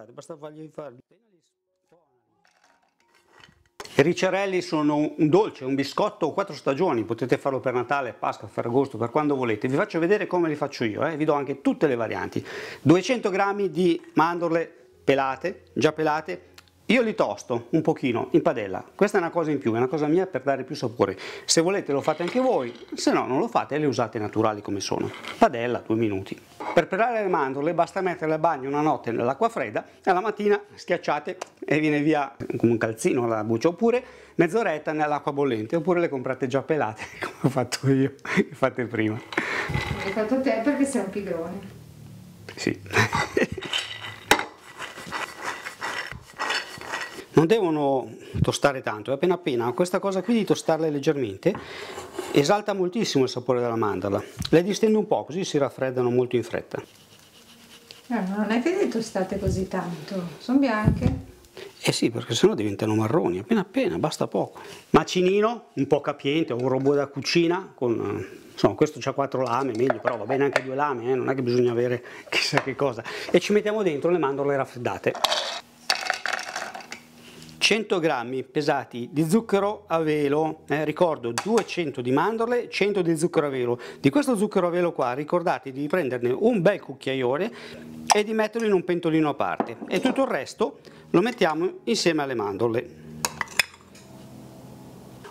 guardate, basta fargli fare i ricerelli sono un dolce, un biscotto quattro stagioni, potete farlo per Natale, Pasqua, Ferragosto, per quando volete. Vi faccio vedere come li faccio io, eh? vi do anche tutte le varianti. 200 g di mandorle pelate, già pelate, io li tosto un pochino in padella, questa è una cosa in più, è una cosa mia per dare più sapore. Se volete lo fate anche voi, se no non lo fate e le usate naturali come sono. Padella, due minuti. Per pelare le mandorle basta metterle a bagno una notte nell'acqua fredda e la mattina schiacciate e viene via come un calzino la buccia oppure mezz'oretta nell'acqua bollente oppure le comprate già pelate come ho fatto io, che fate prima. L'hai fatto te perché sei un pigrone. Sì. non devono tostare tanto, appena appena questa cosa qui di tostarle leggermente esalta moltissimo il sapore della mandorla, le distendo un po' così si raffreddano molto in fretta. Eh, non è che le tostate così tanto, sono bianche. Eh sì, perché sennò diventano marroni, appena appena, basta poco. Macinino, un po' capiente, un robot da cucina, con, insomma questo ha quattro lame, meglio, però va bene anche due lame, eh, non è che bisogna avere chissà che cosa. E ci mettiamo dentro le mandorle raffreddate. 100 grammi pesati di zucchero a velo, eh, ricordo 200 di mandorle, 100 di zucchero a velo. Di questo zucchero a velo qua ricordate di prenderne un bel cucchiaione e di metterlo in un pentolino a parte e tutto il resto lo mettiamo insieme alle mandorle.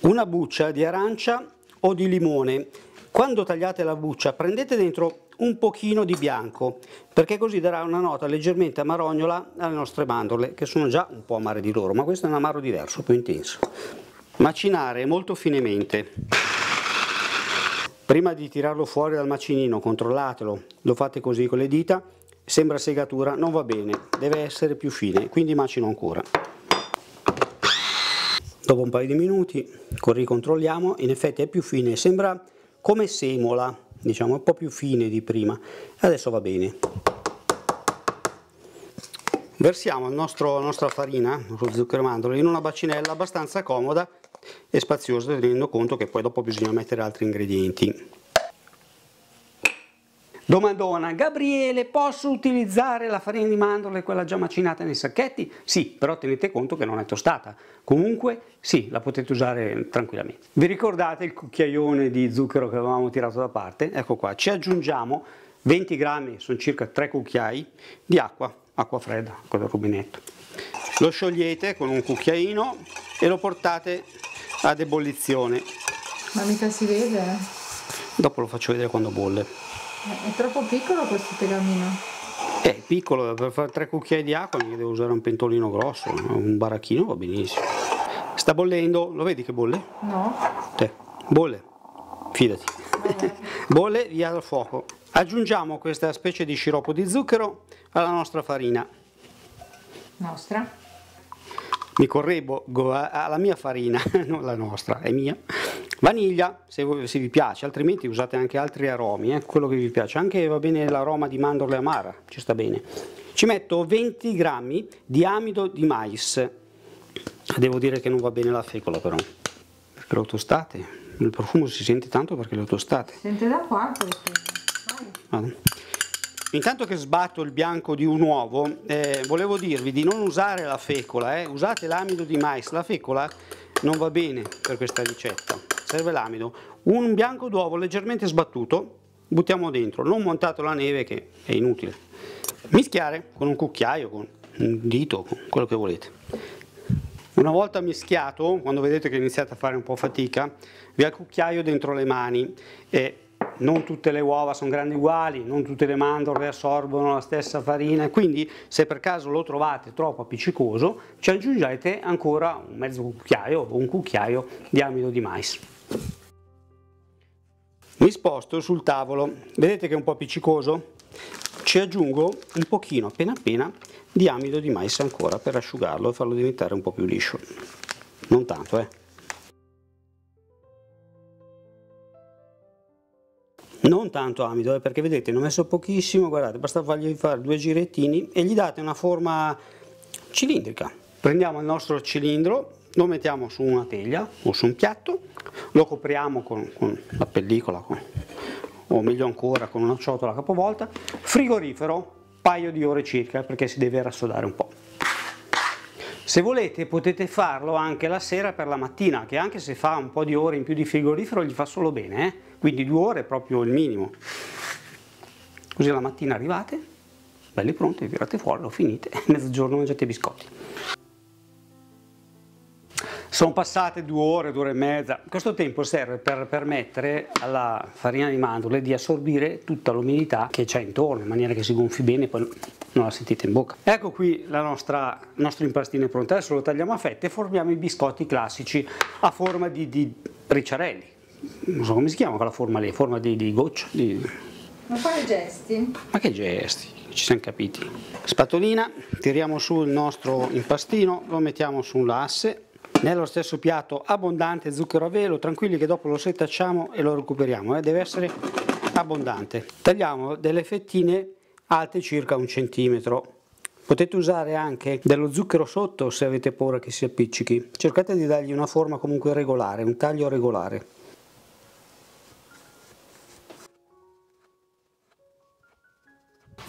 Una buccia di arancia o di limone. Quando tagliate la buccia prendete dentro un pochino di bianco perché così darà una nota leggermente amarognola alle nostre mandorle che sono già un po' amare di loro ma questo è un amaro diverso, più intenso. Macinare molto finemente. Prima di tirarlo fuori dal macinino controllatelo. Lo fate così con le dita. Sembra segatura, non va bene. Deve essere più fine, quindi macino ancora. Dopo un paio di minuti ricontrolliamo in effetti è più fine, sembra come semola diciamo un po' più fine di prima. Adesso va bene. Versiamo nostro, la nostra farina lo zucchero mandorle in una bacinella abbastanza comoda e spaziosa tenendo conto che poi dopo bisogna mettere altri ingredienti Domandona, Gabriele, posso utilizzare la farina di mandorle, quella già macinata nei sacchetti? Sì, però tenete conto che non è tostata. Comunque sì, la potete usare tranquillamente. Vi ricordate il cucchiaione di zucchero che avevamo tirato da parte? Ecco qua, ci aggiungiamo 20 grammi, sono circa 3 cucchiai, di acqua, acqua fredda, acqua del rubinetto. Lo sciogliete con un cucchiaino e lo portate ad ebollizione. Ma mica si vede? Eh? Dopo lo faccio vedere quando bolle. È troppo piccolo questo tegamino? È piccolo, per fare tre cucchiai di acqua mi devo usare un pentolino grosso, un baracchino va benissimo. Sta bollendo, lo vedi che bolle? No. Te, bolle, fidati. bolle via dal fuoco. Aggiungiamo questa specie di sciroppo di zucchero alla nostra farina. Nostra? Mi correggo alla mia farina, non la nostra, è mia. Vaniglia, se, se, vi piace, altrimenti usate anche altri aromi, eh, quello che vi piace. Anche va bene l'aroma di mandorle amara, ci sta bene. Ci metto 20 grammi di amido di mais. Devo dire che non va bene la fecola però, perché lo tostate. Il profumo si sente tanto perché lo tostate. Sente da qua. Intanto che sbatto il bianco di un uovo, eh, volevo dirvi di non usare la fecola, eh. usate l'amido di mais. La fecola non va bene per questa ricetta serve l'amido, un bianco d'uovo leggermente sbattuto, buttiamo dentro, non montato la neve che è inutile. Mischiare con un cucchiaio, con un dito, con quello che volete. Una volta mischiato, quando vedete che iniziate a fare un po' fatica, vi cucchiaio dentro le mani e non tutte le uova sono grandi uguali, non tutte le mandorle assorbono la stessa farina, quindi se per caso lo trovate troppo appiccicoso, ci aggiungete ancora un mezzo cucchiaio o un cucchiaio di amido di mais. Mi sposto sul tavolo, vedete che è un po' appiccicoso? Ci aggiungo un pochino, appena appena, di amido di mais ancora per asciugarlo e farlo diventare un po' più liscio. Non tanto, eh. Non tanto amido, eh, perché vedete, ne ho messo pochissimo, guardate, basta fargli fare due girettini e gli date una forma cilindrica. Prendiamo il nostro cilindro, lo mettiamo su una teglia o su un piatto, lo copriamo con, con la pellicola con, o meglio ancora con una ciotola capovolta, frigorifero paio di ore circa perché si deve rassodare un po'. Se volete potete farlo anche la sera per la mattina, che anche se fa un po' di ore in più di frigorifero gli fa solo bene, eh? quindi due ore è proprio il minimo. Così la mattina arrivate, belli pronti, vi tirate fuori, lo finite, mezzogiorno mangiate i biscotti. Sono passate due ore, due ore e mezza. Questo tempo serve per permettere alla farina di mandorle di assorbire tutta l'umidità che c'è intorno, in maniera che si gonfi bene e poi non la sentite in bocca. Ecco qui la nostra, il nostro impastino è pronto. Adesso lo tagliamo a fette e formiamo i biscotti classici a forma di, di ricciarelli. Non so come si chiama quella forma lì, forma di, di goccia. Di... Ma quali gesti? Ma che gesti? Ci siamo capiti. Spatolina, tiriamo su il nostro impastino, lo mettiamo su un asse nello stesso piatto abbondante zucchero a velo, tranquilli che dopo lo setacciamo e lo recuperiamo, eh? deve essere abbondante. Tagliamo delle fettine alte circa un centimetro. Potete usare anche dello zucchero sotto se avete paura che si appiccichi. Cercate di dargli una forma comunque regolare, un taglio regolare.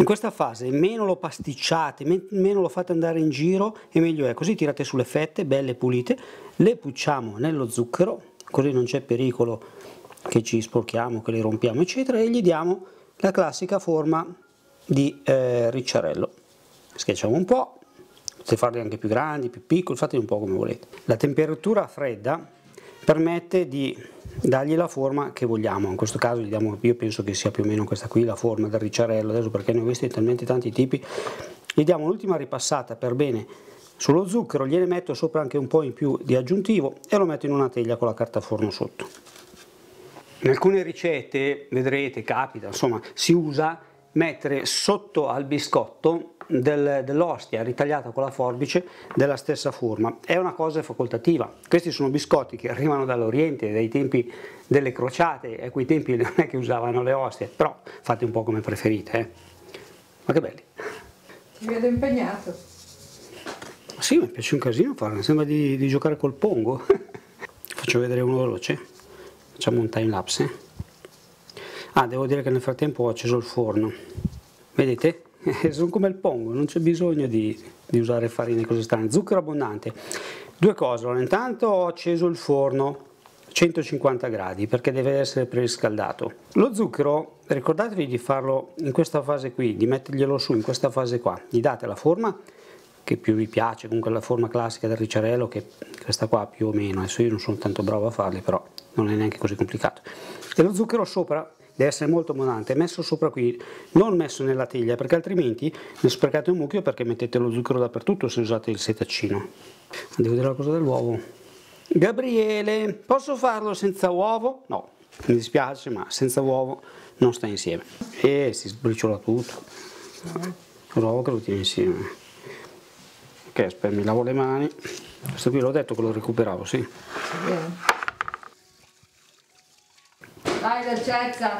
In questa fase meno lo pasticciate, meno lo fate andare in giro e meglio è, così tirate sulle fette belle pulite, le pucciamo nello zucchero, così non c'è pericolo che ci sporchiamo, che le rompiamo eccetera e gli diamo la classica forma di eh, ricciarello. Schiacciamo un po', potete farli anche più grandi, più piccoli, fateli un po' come volete. La temperatura fredda permette di dargli la forma che vogliamo, in questo caso diamo, io penso che sia più o meno questa qui la forma del ricciarello, adesso perché ne ho visti talmente tanti tipi, gli diamo l'ultima ripassata per bene sullo zucchero, gliene metto sopra anche un po' in più di aggiuntivo e lo metto in una teglia con la carta forno sotto. In alcune ricette, vedrete, capita, insomma, si usa mettere sotto al biscotto del, dell'ostia ritagliata con la forbice della stessa forma. È una cosa facoltativa. Questi sono biscotti che arrivano dall'Oriente, dai tempi delle crociate, a quei tempi non è che usavano le ostie, però fate un po' come preferite. Eh. Ma che belli. Ti vedo impegnato. Sì, mi piace un casino farlo, sembra di, di giocare col pongo. Faccio vedere uno veloce. Facciamo un time lapse. Ah, devo dire che nel frattempo ho acceso il forno. Vedete? Sono come il pongo, non c'è bisogno di, di usare farine così strane. Zucchero abbondante. Due cose, allora, intanto ho acceso il forno 150 gradi perché deve essere preriscaldato. Lo zucchero, ricordatevi di farlo in questa fase qui, di metterglielo su in questa fase qua. Gli date la forma che più vi piace, comunque la forma classica del ricciarello che questa qua più o meno, adesso io non sono tanto bravo a farli però non è neanche così complicato. E lo zucchero sopra deve essere molto abbondante, messo sopra qui, non messo nella teglia perché altrimenti ne sprecate un mucchio perché mettete lo zucchero dappertutto se usate il setaccino. Devo dire la cosa dell'uovo. Gabriele, posso farlo senza uovo? No, mi dispiace ma senza uovo non sta insieme. E si sbriciola tutto. L'uovo che lo tiene insieme. Ok, aspetta, mi lavo le mani. Questo qui l'ho detto che lo recuperavo, sì. Dai, dolcezza.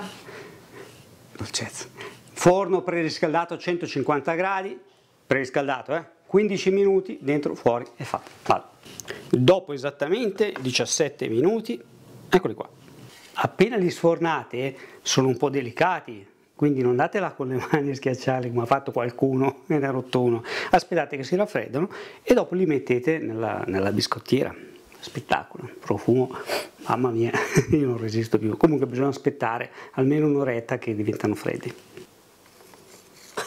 Dolcezza. Forno preriscaldato a 150 gradi, preriscaldato, eh? 15 minuti, dentro, fuori e fatto. Vado. Dopo esattamente 17 minuti, eccoli qua. Appena li sfornate, sono un po' delicati, quindi non datela con le mani a schiacciarli come ha fatto qualcuno, ne ha rotto uno. Aspettate che si raffreddano e dopo li mettete nella, nella biscottiera. Spettacolo, profumo, mamma mia, io non resisto più. Comunque bisogna aspettare almeno un'oretta che diventano freddi.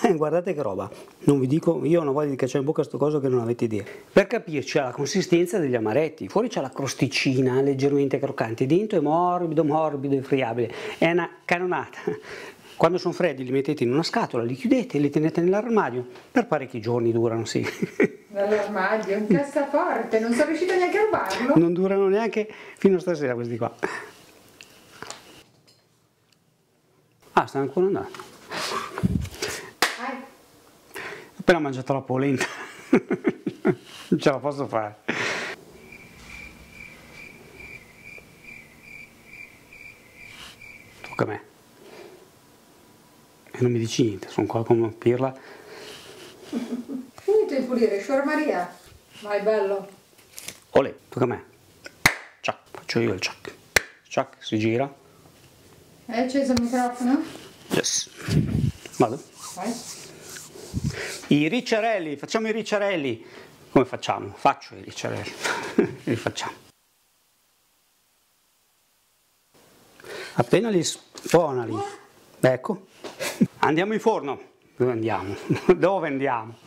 Eh, guardate che roba, non vi dico, io ho una voglia di cacciare in bocca questo coso che non avete idea. Per capirci, ha la consistenza degli amaretti, fuori c'è la crosticina leggermente croccante, dentro è morbido, morbido e friabile, è una canonata. Quando sono freddi li mettete in una scatola, li chiudete e li tenete nell'armadio. Per parecchi giorni durano, sì. Nell'armadio, un cassaforte, non sono riuscita neanche a rubarlo. Non durano neanche fino a stasera questi qua. Ah, stanno ancora andando. Ho appena mangiato la polenta. non ce la posso fare. Tocca a me e non mi dici niente, sono qua come una pirla. finito di pulire, sciormaria. Vai bello. Olè, tu com'è? Ciao, faccio io il ciac. Ciac, si gira. Hai acceso il microfono? Yes. Vado. Vai. I ricciarelli, facciamo i ricciarelli. Come facciamo? Faccio i ricciarelli. li facciamo. Appena li suonali. Ecco. Andiamo in forno. Dove andiamo? Dove andiamo?